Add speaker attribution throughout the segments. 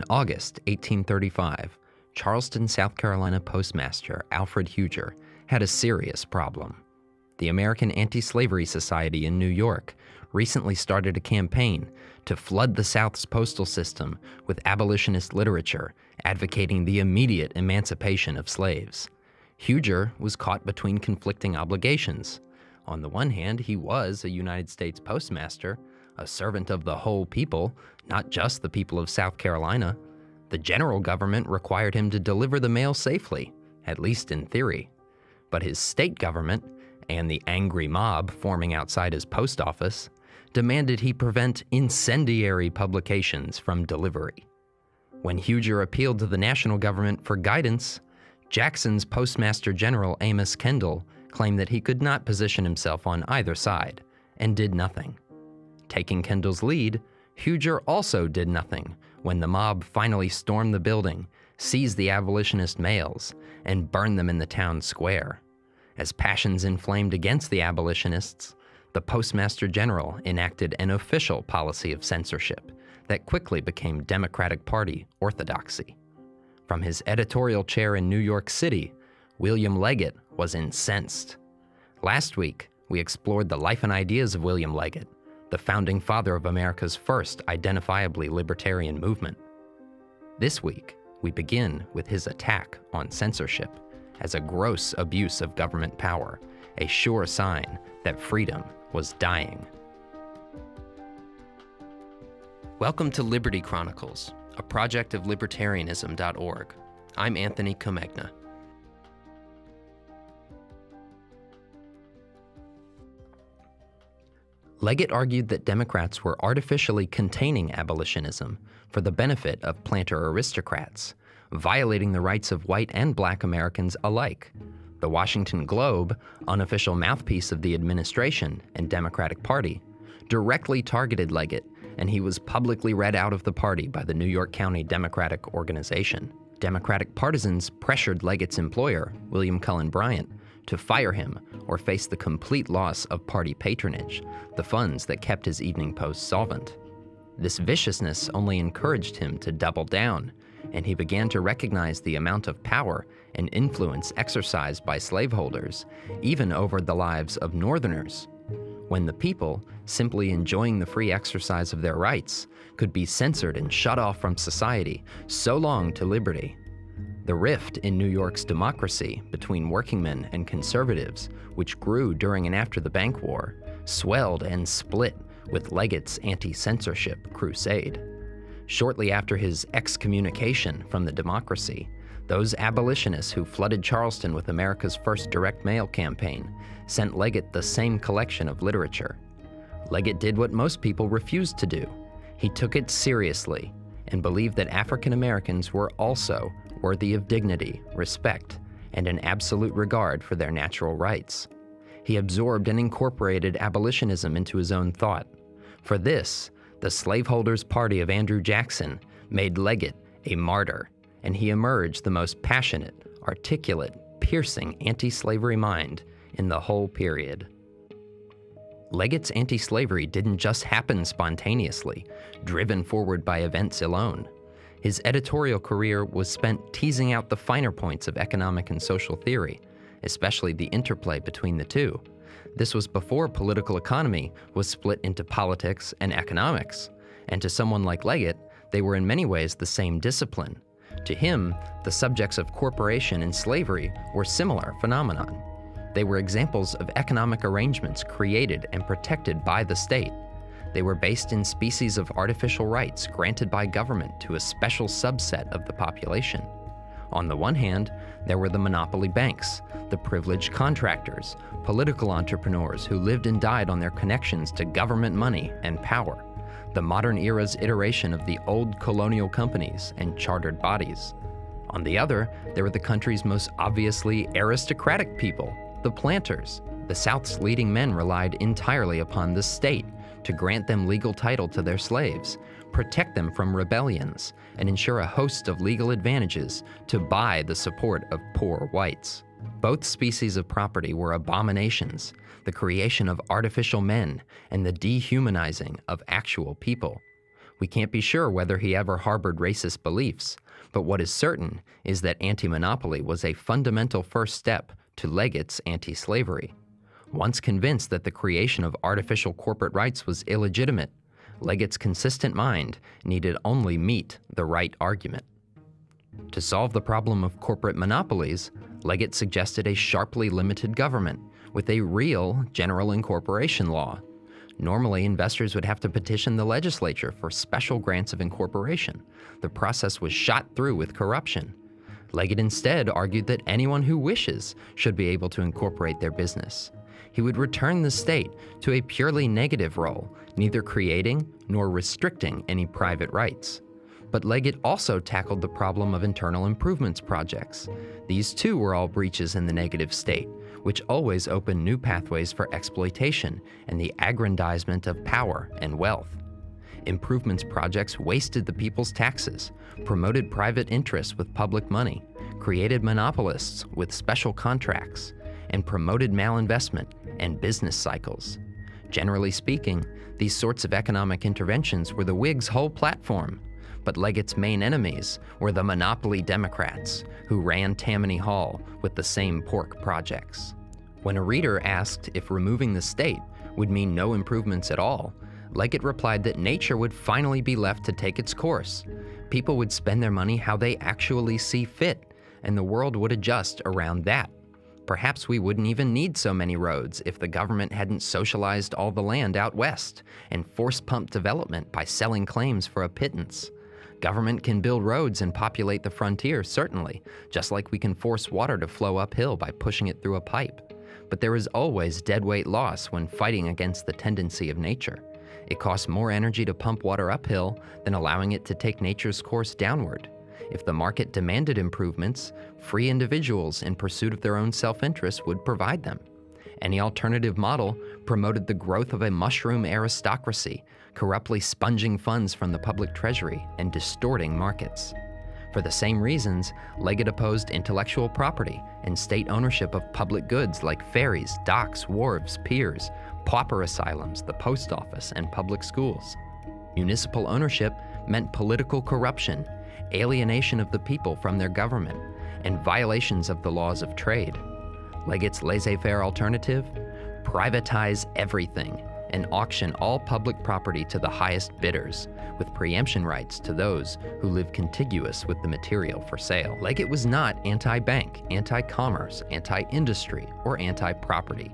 Speaker 1: In August 1835, Charleston, South Carolina postmaster Alfred Huger had a serious problem. The American Anti Slavery Society in New York recently started a campaign to flood the South's postal system with abolitionist literature advocating the immediate emancipation of slaves. Huger was caught between conflicting obligations. On the one hand, he was a United States postmaster, a servant of the whole people, not just the people of South Carolina. The general government required him to deliver the mail safely, at least in theory. But his state government, and the angry mob forming outside his post office, demanded he prevent incendiary publications from delivery. When Huger appealed to the national government for guidance, Jackson's Postmaster General Amos Kendall claimed that he could not position himself on either side and did nothing. Taking Kendall's lead, Huger also did nothing when the mob finally stormed the building, seized the abolitionist mails, and burned them in the town square. As passions inflamed against the abolitionists, the Postmaster General enacted an official policy of censorship that quickly became Democratic Party orthodoxy. From his editorial chair in New York City, William Leggett was incensed. Last week, we explored the life and ideas of William Leggett, the founding father of America's first identifiably libertarian movement. This week, we begin with his attack on censorship as a gross abuse of government power, a sure sign that freedom was dying. Welcome to Liberty Chronicles, a project of libertarianism.org. I'm Anthony Comegna. Leggett argued that Democrats were artificially containing abolitionism for the benefit of planter aristocrats, violating the rights of white and black Americans alike. The Washington Globe, unofficial mouthpiece of the administration and Democratic Party, directly targeted Leggett, and he was publicly read out of the party by the New York County Democratic Organization. Democratic partisans pressured Leggett's employer, William Cullen Bryant, to fire him or face the complete loss of party patronage, the funds that kept his Evening Post solvent. This viciousness only encouraged him to double down, and he began to recognize the amount of power and influence exercised by slaveholders, even over the lives of Northerners. When the people, simply enjoying the free exercise of their rights, could be censored and shut off from society so long to liberty, the rift in New York's democracy between workingmen and conservatives, which grew during and after the Bank War, swelled and split with Leggett's anti censorship crusade. Shortly after his excommunication from the democracy, those abolitionists who flooded Charleston with America's first direct mail campaign sent Leggett the same collection of literature. Leggett did what most people refused to do. He took it seriously and believed that African Americans were also worthy of dignity, respect, and an absolute regard for their natural rights. He absorbed and incorporated abolitionism into his own thought. For this, the slaveholders' party of Andrew Jackson made Leggett a martyr, and he emerged the most passionate, articulate, piercing anti slavery mind in the whole period. Leggett's anti slavery didn't just happen spontaneously, driven forward by events alone. His editorial career was spent teasing out the finer points of economic and social theory, especially the interplay between the two. This was before political economy was split into politics and economics, and to someone like Leggett, they were in many ways the same discipline. To him, the subjects of corporation and slavery were similar phenomenon. They were examples of economic arrangements created and protected by the state. They were based in species of artificial rights granted by government to a special subset of the population. On the one hand, there were the monopoly banks, the privileged contractors, political entrepreneurs who lived and died on their connections to government money and power, the modern era's iteration of the old colonial companies and chartered bodies. On the other, there were the country's most obviously aristocratic people, the planters. The South's leading men relied entirely upon the state to grant them legal title to their slaves, protect them from rebellions, and ensure a host of legal advantages to buy the support of poor whites. Both species of property were abominations, the creation of artificial men and the dehumanizing of actual people. We can't be sure whether he ever harbored racist beliefs, but what is certain is that anti monopoly was a fundamental first step to Leggett's anti slavery. Once convinced that the creation of artificial corporate rights was illegitimate, Leggett's consistent mind needed only meet the right argument. To solve the problem of corporate monopolies, Leggett suggested a sharply limited government with a real general incorporation law. Normally, investors would have to petition the legislature for special grants of incorporation. The process was shot through with corruption. Leggett instead argued that anyone who wishes should be able to incorporate their business. He would return the state to a purely negative role, neither creating nor restricting any private rights. But Leggett also tackled the problem of internal improvements projects. These too were all breaches in the negative state, which always opened new pathways for exploitation and the aggrandizement of power and wealth. Improvements projects wasted the people's taxes, promoted private interests with public money, created monopolists with special contracts, and promoted malinvestment and business cycles. Generally speaking, these sorts of economic interventions were the Whigs' whole platform but Leggett's main enemies were the monopoly Democrats, who ran Tammany Hall with the same pork projects. When a reader asked if removing the state would mean no improvements at all, Leggett replied that nature would finally be left to take its course. People would spend their money how they actually see fit, and the world would adjust around that. Perhaps we wouldn't even need so many roads if the government hadn't socialized all the land out west and force pumped development by selling claims for a pittance. Government can build roads and populate the frontier, certainly, just like we can force water to flow uphill by pushing it through a pipe. But there is always deadweight loss when fighting against the tendency of nature. It costs more energy to pump water uphill than allowing it to take nature's course downward. If the market demanded improvements, free individuals in pursuit of their own self interest would provide them. Any alternative model promoted the growth of a mushroom aristocracy, corruptly sponging funds from the public treasury and distorting markets. For the same reasons, Leggett opposed intellectual property and state ownership of public goods like ferries, docks, wharves, piers, pauper asylums, the post office, and public schools. Municipal ownership meant political corruption, alienation of the people from their government, and violations of the laws of trade. Leggett's laissez faire alternative? Privatize everything and auction all public property to the highest bidders, with preemption rights to those who live contiguous with the material for sale. Leggett was not anti bank, anti commerce, anti industry, or anti property.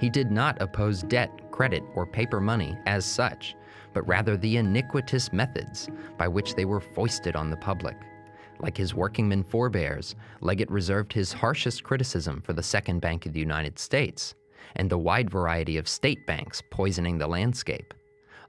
Speaker 1: He did not oppose debt, credit, or paper money as such, but rather the iniquitous methods by which they were foisted on the public. Like his workingman forebears, Leggett reserved his harshest criticism for the Second Bank of the United States and the wide variety of state banks poisoning the landscape.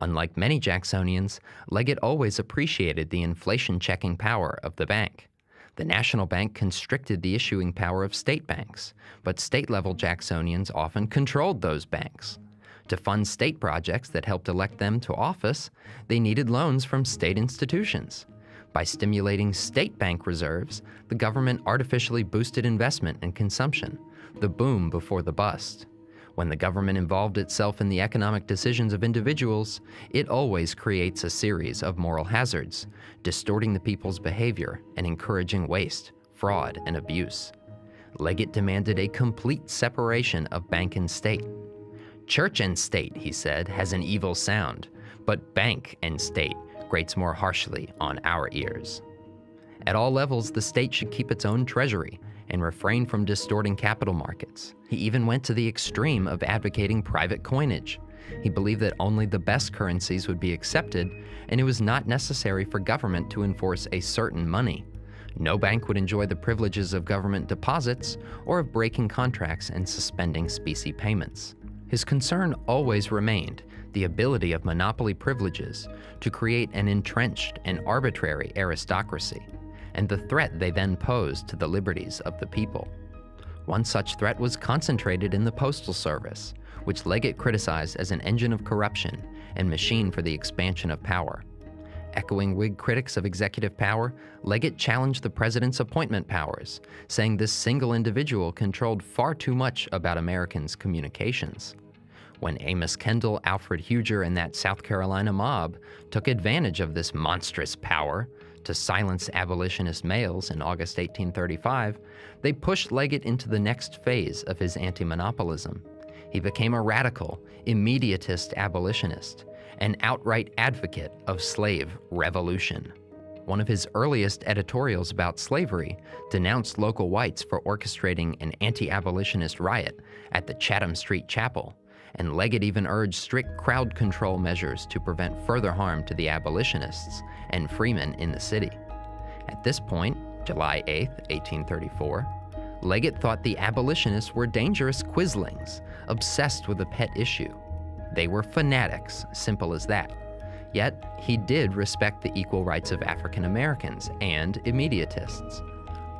Speaker 1: Unlike many Jacksonians, Leggett always appreciated the inflation checking power of the bank. The National Bank constricted the issuing power of state banks, but state level Jacksonians often controlled those banks. To fund state projects that helped elect them to office, they needed loans from state institutions. By stimulating state bank reserves, the government artificially boosted investment and consumption, the boom before the bust. When the government involved itself in the economic decisions of individuals, it always creates a series of moral hazards, distorting the people's behavior and encouraging waste, fraud, and abuse. Leggett demanded a complete separation of bank and state. Church and state, he said, has an evil sound, but bank and state grates more harshly on our ears. At all levels, the state should keep its own treasury and refrain from distorting capital markets. He even went to the extreme of advocating private coinage. He believed that only the best currencies would be accepted, and it was not necessary for government to enforce a certain money. No bank would enjoy the privileges of government deposits or of breaking contracts and suspending specie payments. His concern always remained the ability of monopoly privileges to create an entrenched and arbitrary aristocracy and the threat they then posed to the liberties of the people. One such threat was concentrated in the Postal Service, which Leggett criticized as an engine of corruption and machine for the expansion of power. Echoing Whig critics of executive power, Leggett challenged the president's appointment powers, saying this single individual controlled far too much about Americans' communications. when Amos Kendall, Alfred Huger, and that South Carolina mob took advantage of this monstrous power to silence abolitionist mails in August 1835, they pushed Leggett into the next phase of his anti monopolism. He became a radical, immediatist abolitionist, an outright advocate of slave revolution. One of his earliest editorials about slavery denounced local whites for orchestrating an anti abolitionist riot at the Chatham Street Chapel, and Leggett even urged strict crowd control measures to prevent further harm to the abolitionists and freemen in the city. At this point, July 8, 1834, Leggett thought the abolitionists were dangerous quislings, obsessed with a pet issue. They were fanatics, simple as that. Yet, he did respect the equal rights of African Americans and immediatists.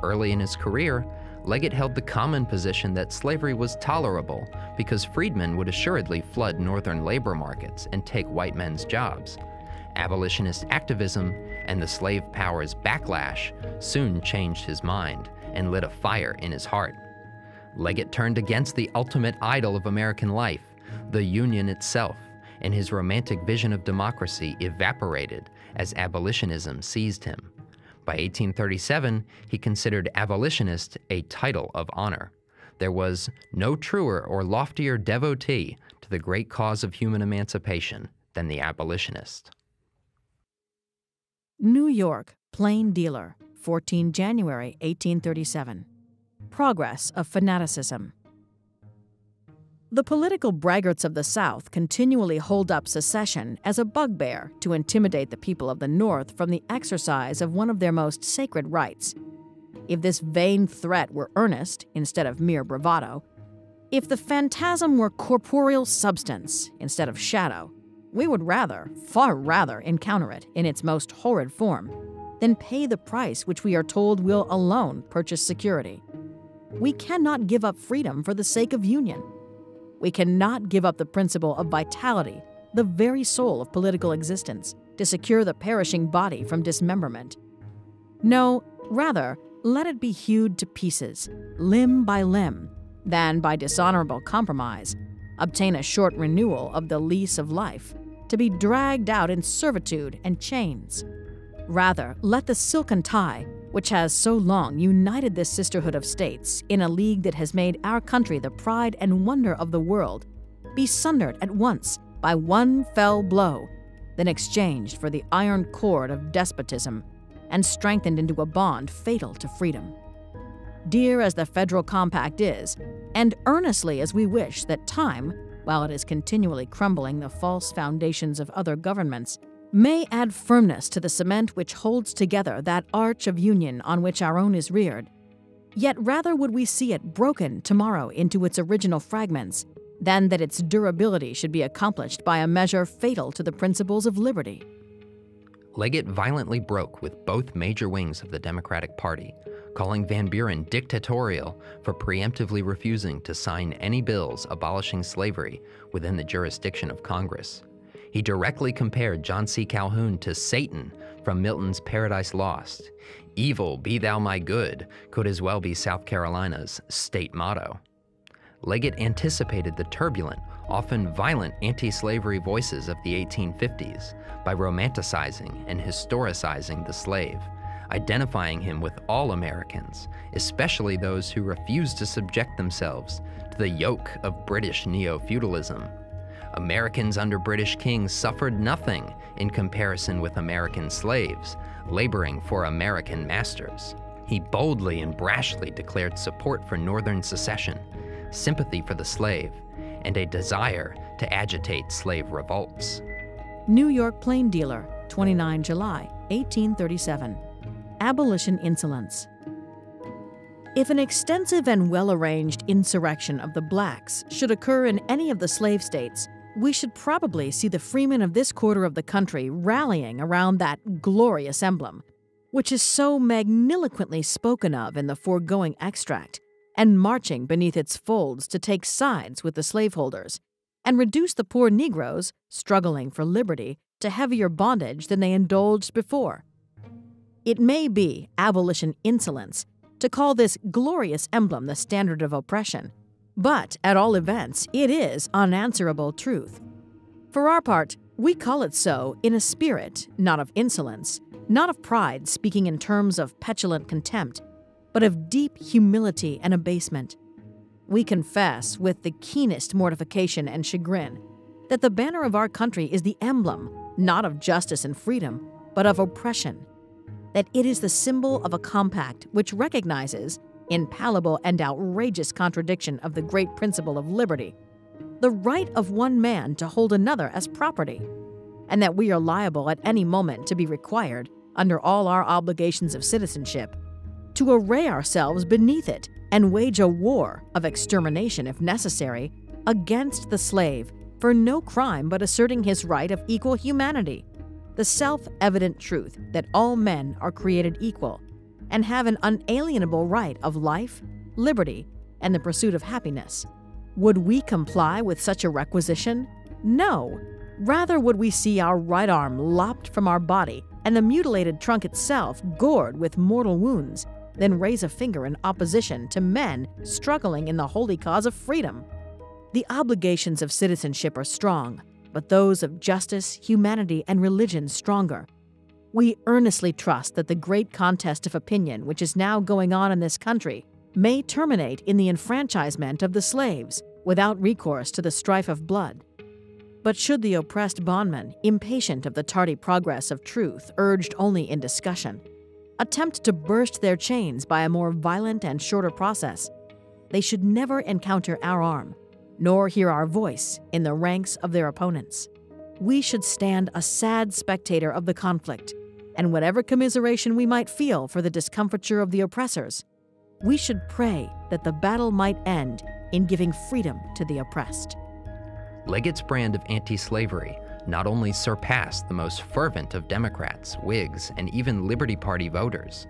Speaker 1: Early in his career, Leggett held the common position that slavery was tolerable because freedmen would assuredly flood northern labor markets and take white men's jobs. Abolitionist activism and the slave power's backlash soon changed his mind and lit a fire in his heart. Leggett turned against the ultimate idol of American life, the Union itself, and his romantic vision of democracy evaporated as abolitionism seized him. By 1837, he considered abolitionist a title of honor. There was no truer or loftier devotee to the great cause of human emancipation than the abolitionist.
Speaker 2: New York, Plain Dealer, 14 January 1837. Progress of Fanaticism. The political braggarts of the South continually hold up secession as a bugbear to intimidate the people of the North from the exercise of one of their most sacred rights. If this vain threat were earnest instead of mere bravado, if the phantasm were corporeal substance instead of shadow, we would rather, far rather, encounter it in its most horrid form than pay the price which we are told will alone purchase security. We cannot give up freedom for the sake of union. We cannot give up the principle of vitality, the very soul of political existence, to secure the perishing body from dismemberment. No, rather, let it be hewed to pieces, limb by limb, than by dishonorable compromise obtain a short renewal of the lease of life, to be dragged out in servitude and chains. Rather, let the silken tie which has so long united this sisterhood of states in a league that has made our country the pride and wonder of the world, be sundered at once by one fell blow, then exchanged for the iron cord of despotism and strengthened into a bond fatal to freedom. Dear as the federal compact is, and earnestly as we wish that time, while it is continually crumbling the false foundations of other governments, may add firmness to the cement which holds together that arch of union on which our own is reared. Yet rather would we see it broken tomorrow into its original fragments than that its durability should be accomplished by a measure fatal to the principles of liberty.
Speaker 1: Leggett violently broke with both major wings of the Democratic Party, calling Van Buren dictatorial for preemptively refusing to sign any bills abolishing slavery within the jurisdiction of Congress. He directly compared John C. Calhoun to Satan from Milton's Paradise Lost. Evil, be thou my good, could as well be South Carolina's state motto. Leggett anticipated the turbulent, often violent anti slavery voices of the 1850s by romanticizing and historicizing the slave, identifying him with all Americans, especially those who refused to subject themselves to the yoke of British neo feudalism. Americans under British kings suffered nothing in comparison with American slaves, laboring for American masters. He boldly and brashly declared support for Northern secession, sympathy for the slave, and a desire to agitate slave revolts.
Speaker 2: New York Plain Dealer, 29 July, 1837. Abolition Insolence. If an extensive and well arranged insurrection of the blacks should occur in any of the slave states, we should probably see the freemen of this quarter of the country rallying around that glorious emblem, which is so magniloquently spoken of in the foregoing extract, and marching beneath its folds to take sides with the slaveholders, and reduce the poor Negroes, struggling for liberty, to heavier bondage than they indulged before. It may be abolition insolence to call this glorious emblem the standard of oppression, But at all events, it is unanswerable truth. For our part, we call it so in a spirit not of insolence, not of pride speaking in terms of petulant contempt, but of deep humility and abasement. We confess with the keenest mortification and chagrin that the banner of our country is the emblem not of justice and freedom, but of oppression, that it is the symbol of a compact which recognizes, in palpable and outrageous contradiction of the great principle of liberty, the right of one man to hold another as property, and that we are liable at any moment to be required, under all our obligations of citizenship, to array ourselves beneath it and wage a war of extermination if necessary against the slave for no crime but asserting his right of equal humanity, the self evident truth that all men are created equal and have an unalienable right of life, liberty, and the pursuit of happiness. Would we comply with such a requisition? No. Rather would we see our right arm lopped from our body and the mutilated trunk itself gored with mortal wounds than raise a finger in opposition to men struggling in the holy cause of freedom. The obligations of citizenship are strong, but those of justice, humanity, and religion stronger. We earnestly trust that the great contest of opinion which is now going on in this country may terminate in the enfranchisement of the slaves without recourse to the strife of blood. But should the oppressed bondman, impatient of the tardy progress of truth urged only in discussion, attempt to burst their chains by a more violent and shorter process, they should never encounter our arm, nor hear our voice in the ranks of their opponents. We should stand a sad spectator of the conflict, and whatever commiseration we might feel for the discomfiture of the oppressors, we should pray that the battle might end in giving freedom to the oppressed.
Speaker 1: Leggett's brand of anti slavery not only surpassed the most fervent of Democrats, Whigs, and even Liberty Party voters,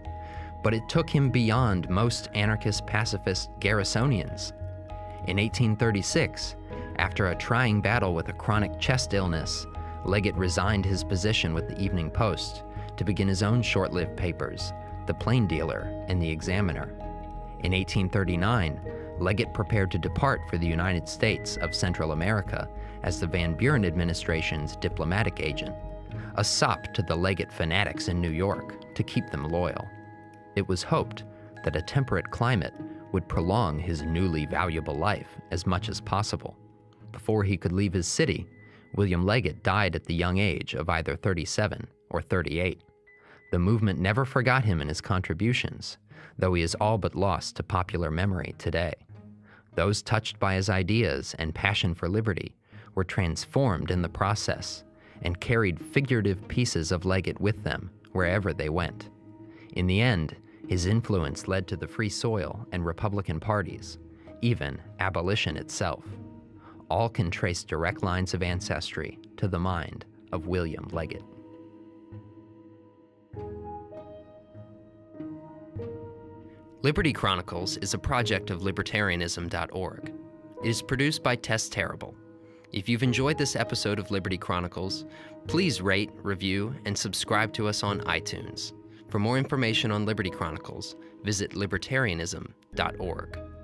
Speaker 1: but it took him beyond most anarchist pacifist Garrisonians in 1836, after a trying battle with a chronic chest illness, Leggett resigned his position with the Evening Post to begin his own short lived papers, The Plain Dealer and The Examiner. In 1839, Leggett prepared to depart for the United States of Central America as the Van Buren administration's diplomatic agent, a sop to the Leggett fanatics in New York to keep them loyal. It was hoped that a temperate climate would prolong his newly valuable life as much as possible. Before he could leave his city, William Leggett died at the young age of either 37 or 38. The movement never forgot him and his contributions, though he is all but lost to popular memory today. Those touched by his ideas and passion for liberty were transformed in the process and carried figurative pieces of Leggett with them wherever they went. In the end, his influence led to the Free Soil and Republican parties, even abolition itself. All can trace direct lines of ancestry to the mind of William Leggett. Liberty Chronicles is a project of libertarianism.org. It is produced by Tess Terrible. If you've enjoyed this episode of Liberty Chronicles, please rate, review, and subscribe to us on iTunes. For more information on Liberty Chronicles, visit libertarianism.org.